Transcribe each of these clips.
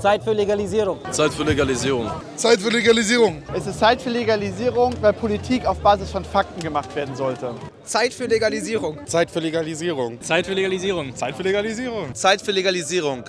Zeit für Legalisierung. Zeit für Legalisierung. Zeit für Legalisierung. Es ist Zeit für Legalisierung, weil Politik auf Basis von Fakten gemacht werden sollte. Zeit für Legalisierung. Zeit für Legalisierung. Zeit für Legalisierung. Zeit für Legalisierung. Zeit für Legalisierung.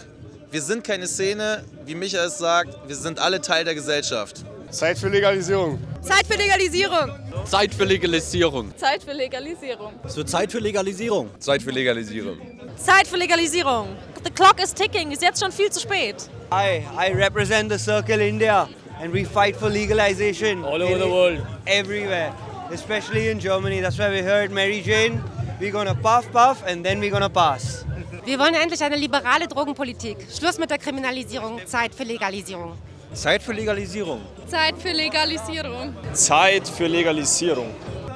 Wir sind keine Szene, wie Micha es sagt, wir sind alle Teil der Gesellschaft. Zeit für Legalisierung. Zeit für Legalisierung. Zeit für Legalisierung. Zeit für Legalisierung. Es wird Zeit für Legalisierung. Zeit für Legalisierung. Zeit für Legalisierung. The clock is ticking. Ist jetzt schon viel zu spät. I, I represent the Circle India and we fight for legalization. All over the world. Everywhere, especially in Germany. That's why we heard Mary Jane. We're gonna puff, puff and then we're gonna pass. Wir wollen endlich eine liberale Drogenpolitik. Schluss mit der Kriminalisierung. Zeit für Legalisierung. Zeit für Legalisierung. Zeit für Legalisierung. Zeit für Legalisierung.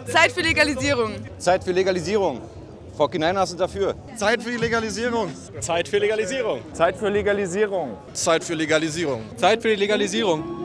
Zeit für Legalisierung. Zeit für Legalisierung. 49 sind dafür. Zeit für Legalisierung. Zeit für Legalisierung. Zeit für Legalisierung. Zeit für Legalisierung. Zeit für die Legalisierung.